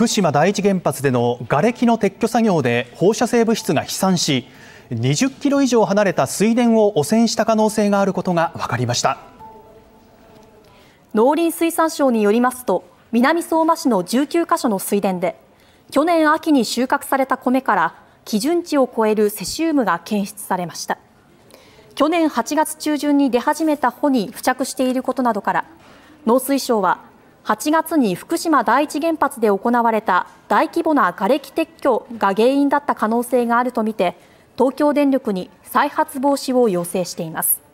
福島第一原発での瓦礫の撤去作業で放射性物質が飛散し20キロ以上離れた水田を汚染した可能性があることが分かりました。農林水産省によりますと南相馬市の19カ所の水田で去年秋に収穫された米から基準値を超えるセシウムが検出されました。去年8月中旬に出始めた穂に付着していることなどから農水省は8月に福島第一原発で行われた大規模な瓦礫撤去が原因だった可能性があるとみて東京電力に再発防止を要請しています。